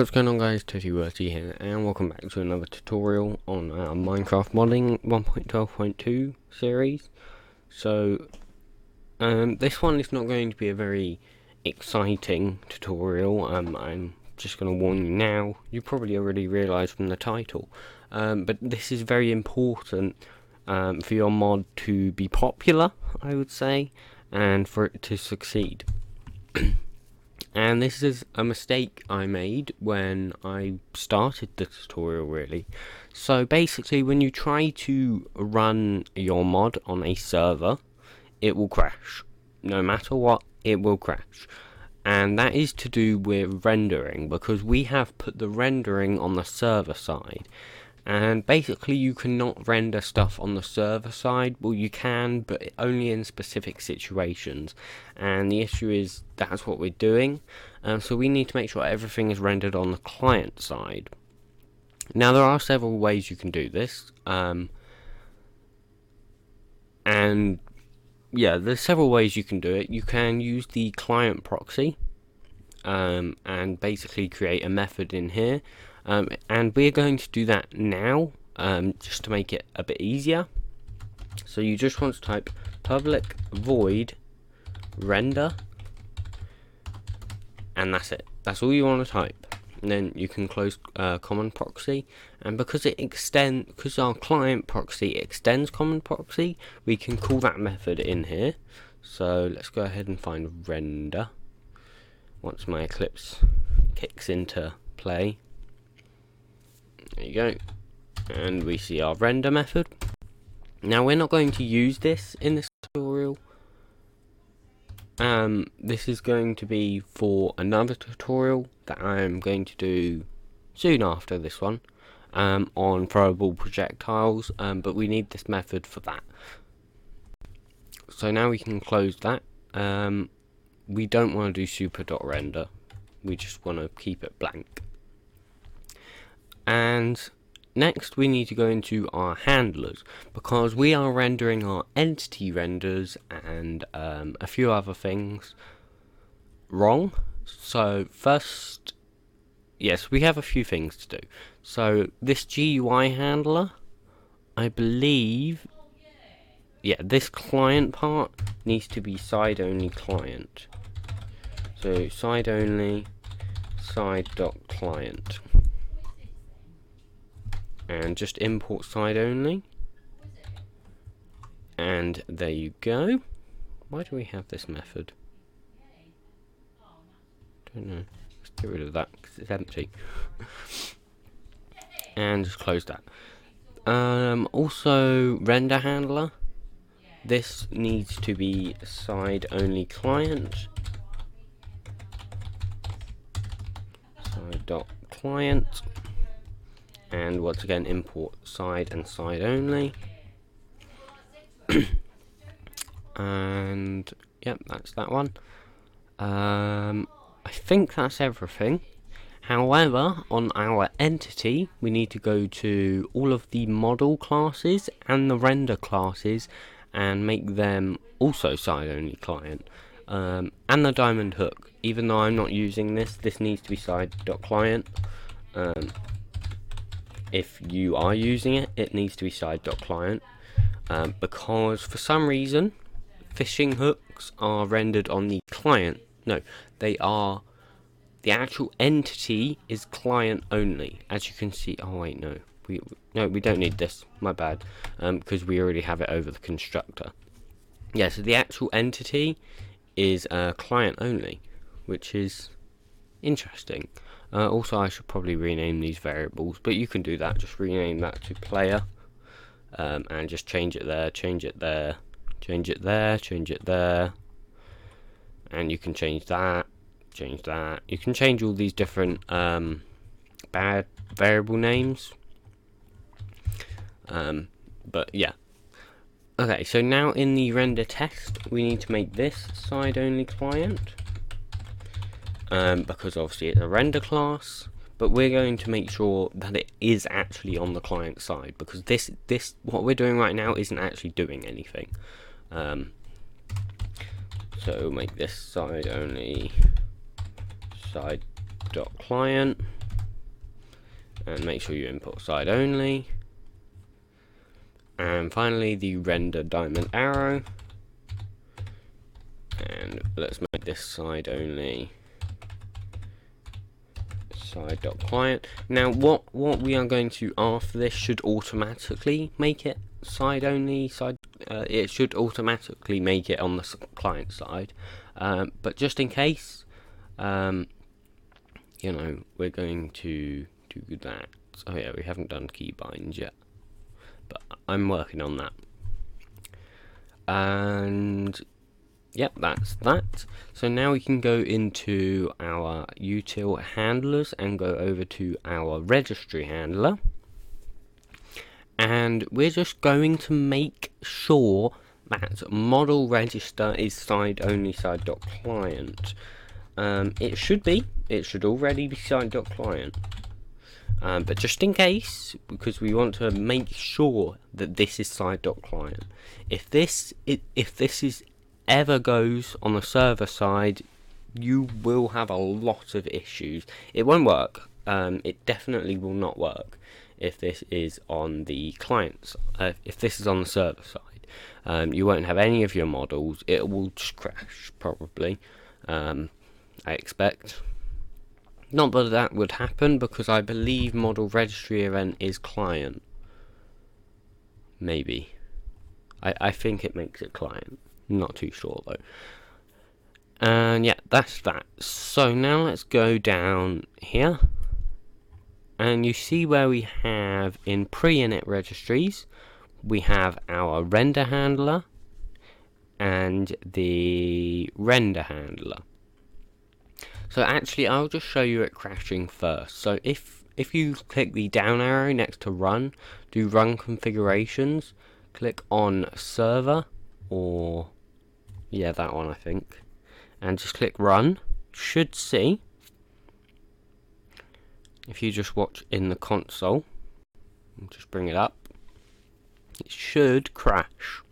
What's going on guys, TurtyWurty here, and welcome back to another tutorial on our Minecraft Modding 1.12.2 series. So, um, this one is not going to be a very exciting tutorial, um, I'm just going to warn you now, you probably already realised from the title, um, but this is very important um, for your mod to be popular, I would say, and for it to succeed. and this is a mistake I made when I started the tutorial really. So basically when you try to run your mod on a server, it will crash. No matter what, it will crash. And that is to do with rendering because we have put the rendering on the server side and basically you cannot render stuff on the server side. Well you can but only in specific situations. And the issue is that's what we're doing. Um, so we need to make sure everything is rendered on the client side. Now there are several ways you can do this. Um, and yeah there's several ways you can do it. You can use the client proxy um, and basically create a method in here um, and we're going to do that now, um, just to make it a bit easier. So you just want to type public void render, and that's it. That's all you want to type. And then you can close uh, common proxy, and because it extend, because our client proxy extends common proxy, we can call that method in here. So let's go ahead and find render. Once my Eclipse kicks into play, there you go. And we see our render method. Now we're not going to use this in this tutorial. Um, this is going to be for another tutorial that I'm going to do soon after this one um, on throwable projectiles, um, but we need this method for that. So now we can close that. Um, we don't want to do super.render, we just want to keep it blank. And next we need to go into our handlers because we are rendering our entity renders and um, a few other things wrong. So first, yes, we have a few things to do. So this GUI handler, I believe, yeah, this client part needs to be side only client. So side only side dot client and just import side only. And there you go. Why do we have this method? Don't know. Let's get rid of that because it's empty. And just close that. Um, also render handler. This needs to be side only client. Side dot client and once again import side and side only. And yep that's that one. Um, I think that's everything. However on our entity we need to go to all of the model classes and the render classes and make them also side only client. Um, and the diamond hook. Even though I'm not using this this needs to be side dot client. Um, if you are using it, it needs to be side.client um, because for some reason fishing hooks are rendered on the client. No, they are the actual entity is client only. As you can see, oh wait, no, we no, we don't need this. My bad, because um, we already have it over the constructor. Yeah, so the actual entity is uh, client only, which is interesting. Uh, also, I should probably rename these variables, but you can do that. Just rename that to player, um, and just change it there, change it there, change it there, change it there, and you can change that, change that. You can change all these different um, bad variable names. Um, but yeah. Okay, so now in the render test, we need to make this side only client um, because obviously it's a render class but we're going to make sure that it is actually on the client side because this this what we're doing right now isn't actually doing anything um, so make this side only side dot client and make sure you input side only. And finally the render diamond arrow. And let's make this side only side.client. Now what, what we are going to after this should automatically make it side only side uh, it should automatically make it on the client side. Um, but just in case um, you know we're going to do that. Oh yeah we haven't done keybinds yet but I'm working on that. And yep that's that. So now we can go into our util handlers and go over to our registry handler. And we're just going to make sure that model register is side only side dot client. Um, it should be. It should already be side dot client. Um, but just in case because we want to make sure that this is side dot client. If this if this is ever goes on the server side you will have a lot of issues it won't work um, it definitely will not work if this is on the clients. uh, if this is on the server side. Um, you won't have any of your models, it will just crash probably, um, I expect. Not that that would happen because I believe model registry event is client. Maybe. I, I think it makes it client. Not too sure though. And yeah, that's that. So now let's go down here and you see where we have in pre-init registries we have our render handler and the render handler so actually I'll just show you it crashing first so if if you click the down arrow next to run do run configurations click on server or yeah that one I think and just click run should see if you just watch in the console, just bring it up, it should crash.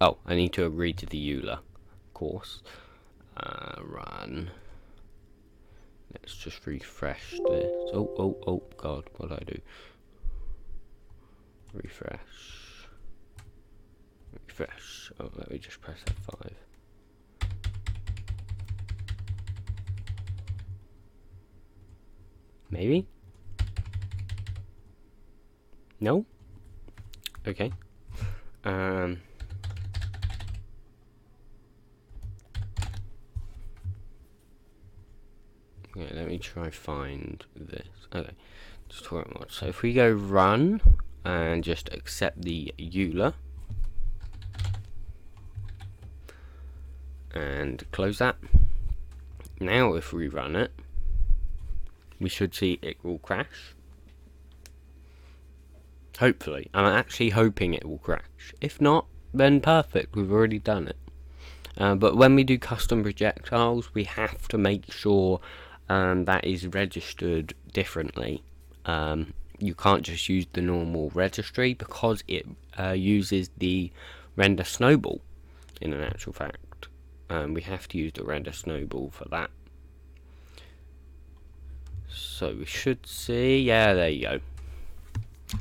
Oh, I need to agree to the EULA of course. Uh, run. Let's just refresh this. Oh, oh, oh, God, what I do? Refresh. Refresh. Oh, let me just press F5. Maybe? No? Okay. Um... Okay, let me try find this. Okay, talk about So if we go run and just accept the EULA and close that. Now if we run it, we should see it will crash. Hopefully. I'm actually hoping it will crash. If not, then perfect, we've already done it. Uh, but when we do custom projectiles, we have to make sure um, that is registered differently. Um, you can't just use the normal registry because it uh, uses the render snowball in an actual fact. Um, we have to use the render snowball for that. So we should see, yeah, there you go.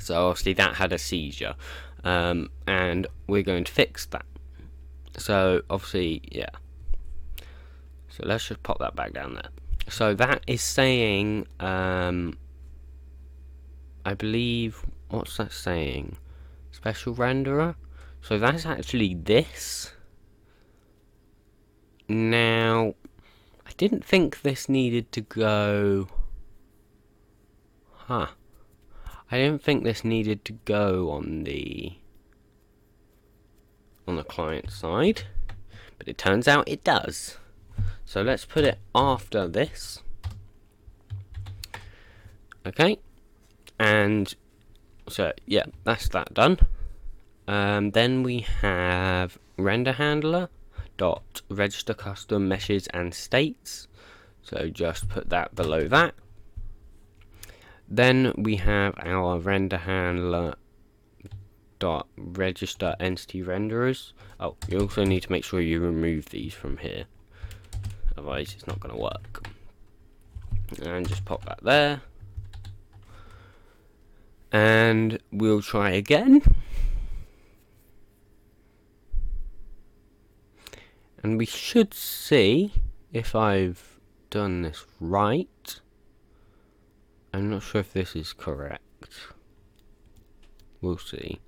So obviously that had a seizure, um, and we're going to fix that. So obviously, yeah. So let's just pop that back down there. So that is saying, um, I believe, what's that saying? Special renderer? So that's actually this. Now, I didn't think this needed to go Huh. I didn't think this needed to go on the on the client side, but it turns out it does. So let's put it after this. Okay, and so yeah, that's that done. Um, then we have render handler dot register custom meshes and states. So just put that below that. Then we have our render handler dot register entity renderers. Oh, you also need to make sure you remove these from here. Otherwise it's not going to work. and just pop that there and we'll try again and we should see if I've done this right I'm not sure if this is correct we'll see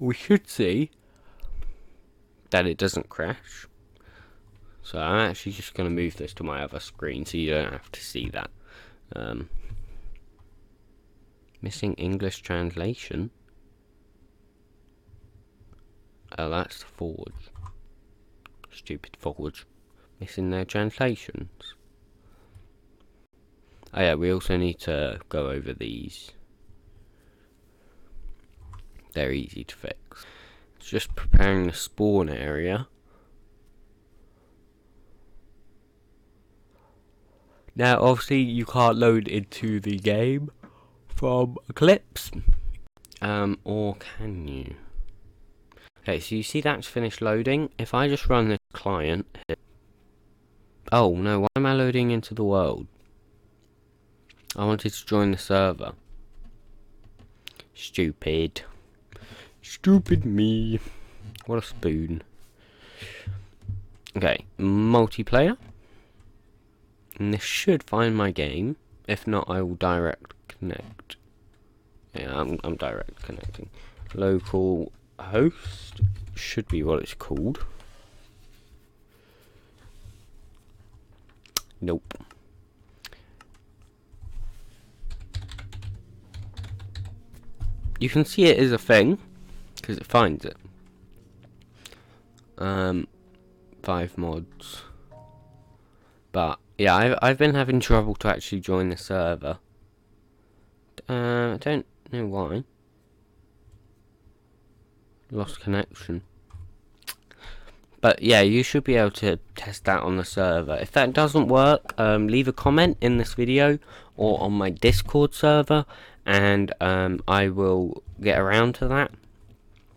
we should see that it doesn't crash so I'm actually just going to move this to my other screen so you don't have to see that. Um, missing English translation. Oh, that's the Forge. Stupid Forge. Missing their translations. Oh yeah, we also need to go over these. They're easy to fix. It's just preparing the spawn area. Now, obviously, you can't load into the game from Eclipse. Um, or can you? Okay, so you see that's finished loading. If I just run this client... Oh, no, why am I loading into the world? I wanted to join the server. Stupid. Stupid me. What a spoon. Okay, multiplayer. And this should find my game. If not, I will direct connect. Yeah, I'm, I'm direct connecting. Local host should be what it's called. Nope. You can see it is a thing because it finds it. Um, five mods, but yeah, I've, I've been having trouble to actually join the server. Uh, I don't know why. Lost connection. But yeah, you should be able to test that on the server. If that doesn't work, um, leave a comment in this video or on my Discord server and um, I will get around to that.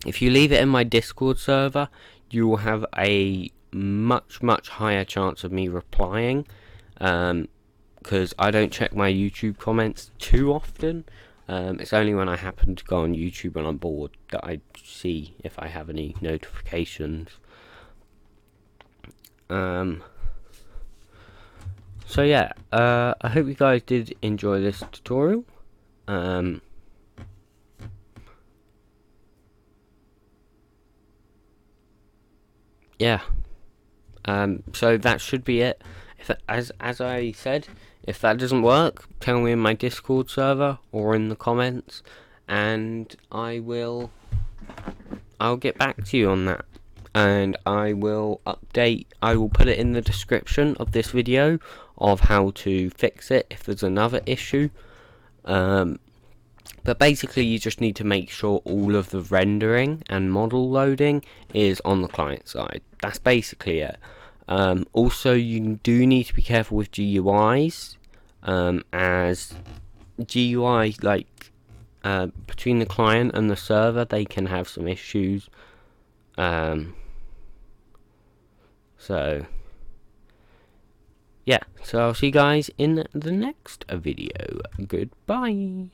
If you leave it in my Discord server, you will have a much, much higher chance of me replying because um, I don't check my YouTube comments too often. Um, it's only when I happen to go on YouTube when I'm bored that I see if I have any notifications. Um, so yeah, uh, I hope you guys did enjoy this tutorial. Um, yeah. Um, so that should be it if as as I said, if that doesn't work, tell me in my Discord server or in the comments, and I will I'll get back to you on that. And I will update, I will put it in the description of this video of how to fix it if there's another issue. Um, but basically you just need to make sure all of the rendering and model loading is on the client side. That's basically it. Um, also, you do need to be careful with GUIs, um, as GUI like uh, between the client and the server, they can have some issues. Um, so, yeah. So I'll see you guys in the next video. Goodbye.